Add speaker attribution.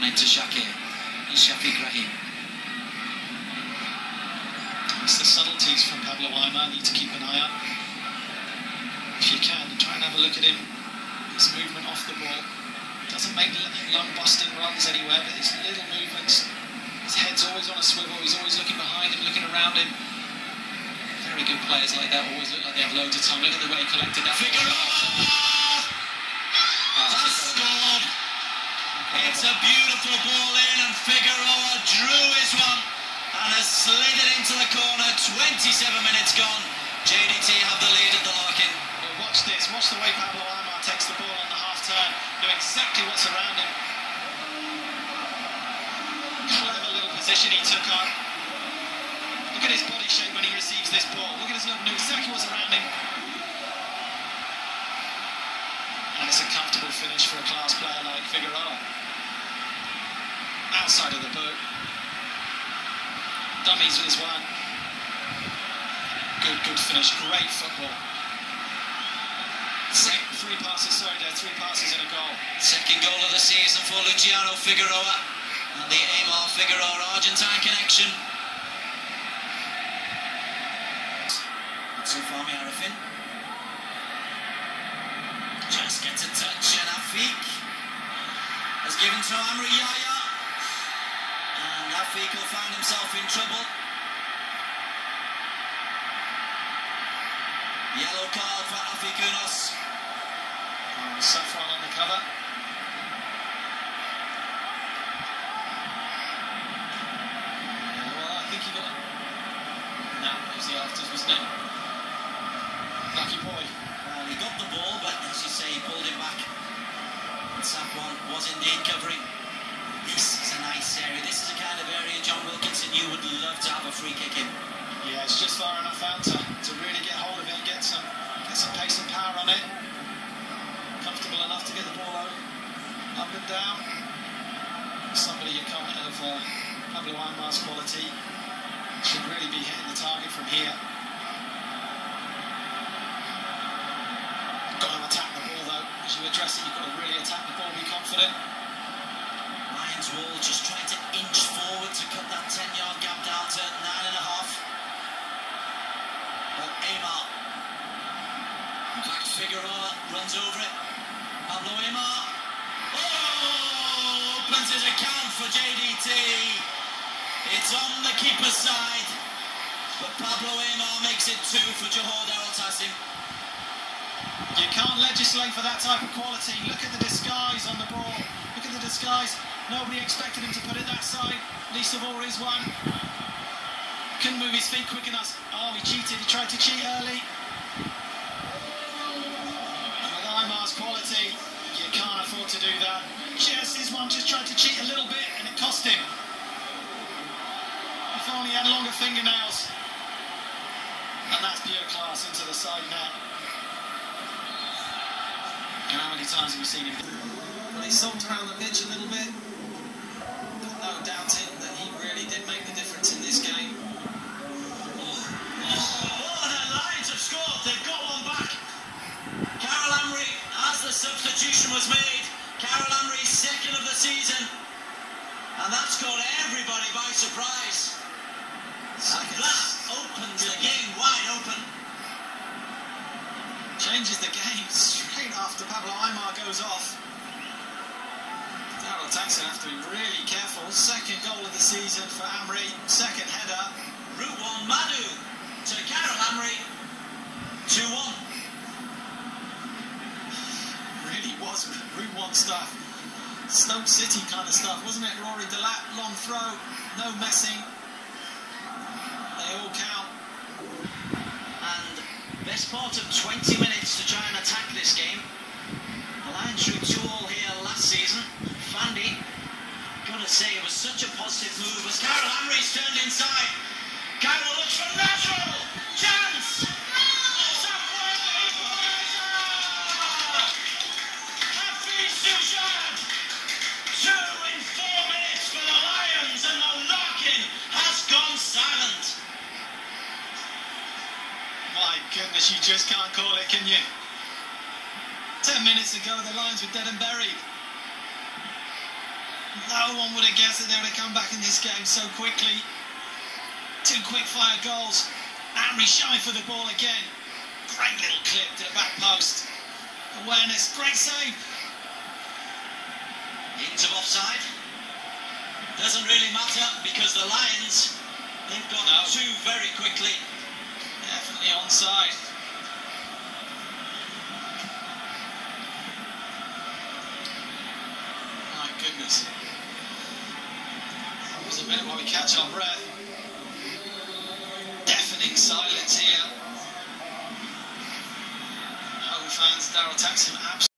Speaker 1: on into Shakir. Here's Shafiq Rahim.
Speaker 2: It's the subtleties from Pablo Aimar need to keep an eye on. If you can, try and have a look at him. His movement off the ball. Doesn't make long busting runs anywhere, but his little movements. His head's always on a swivel. He's always looking behind him, looking around him. Very good players like that always look like they have loads of time. Look at the way he collected that.
Speaker 3: Figueroa! Has scored. It's a beautiful ball in, and Figueroa drew his one and has slid it into the corner. 27 minutes gone. JDT have the lead at the Larkin.
Speaker 2: Well, watch this. Watch the way Pablo Aimar takes the ball on the half turn. Know exactly what's around him. Clever little position he took on. Look at his body shape when he receives this ball. Look at his look. Know exactly what's around him. And it's a comfortable finish for a class player like Figueroa. Outside of the boot. Dummies with his one. Good, good finish. Great football. Three, three passes, sorry, there, three passes and a goal.
Speaker 3: Second goal of the season for Luciano Figueroa and the Aimar Figueroa Argentine connection. Soufami Arifin. Just gets a touch and Afiq has given to Amri Yahyah. And found himself in trouble. Yellow card for Afiq Yunos.
Speaker 2: Oh, Safuwan on the cover. Well, I think he got. No, it was the afters, wasn't it? Lucky boy.
Speaker 3: Well, he got the ball, but as you say, he pulled it back. And Safwan was indeed covering. Would love to have a free kick in.
Speaker 2: Yeah, it's just far enough out to, to really get hold of it and get some get some pace and power on it. Comfortable enough to get the ball out, up and down. Somebody you comment of uh, Pablo Aimar's quality should really be hitting the target from here. Got to attack the ball though. As you address it, you've got to really attack the ball, and be confident.
Speaker 3: Lions Wall just Figueroa runs over it. Pablo Aimar. Oh, opens his account for JDT. It's on the keeper's side. But Pablo Aimar makes it two for Johor Darul.
Speaker 2: You can't legislate for that type of quality. Look at the disguise on the ball. Look at the disguise. Nobody expected him to put it that side. Least of all his one. Couldn't move his feet quick enough. Oh, he cheated. He tried to cheat early. His just tried to cheat a little bit and it cost him. If only he had longer fingernails. And that's pure class into the side net. And how many times have we seen him? Well, he sulked around the pitch a little bit.
Speaker 3: Second of the season. And that's caught everybody by surprise. And that opens the game wide open.
Speaker 2: Changes the game straight after Pablo Aimar goes off. Darul Ta'zim have to be really careful. Second goal of the season for Amri. Second header.
Speaker 3: Route 1 Madhu to Khairul Amri. 2 1.
Speaker 2: Really was Route 1 stuff. Stoke City kind of stuff, wasn't it? Rory Delap, long throw, no messing. They all count.
Speaker 3: And best part of 20 minutes to try and attack this game. The Lions drew 2 all here last season. Fandy, gotta say, it was such a positive move as Khairul Amri's turned inside. Khairul looks for natural
Speaker 2: goodness, you just can't call it, can you? Ten minutes ago, the Lions were dead and buried. No one would have guessed that they would have come back in this game so quickly. Two quick fire goals. Amri shy for the ball again. Great little clip to the back post. Awareness, great save.
Speaker 3: Into offside. Doesn't really matter because the Lions, they've got
Speaker 2: No.
Speaker 3: two very quickly.
Speaker 2: A minute while we catch our breath. Deafening silence here. Home fans, Darul Ta'zim, absolutely.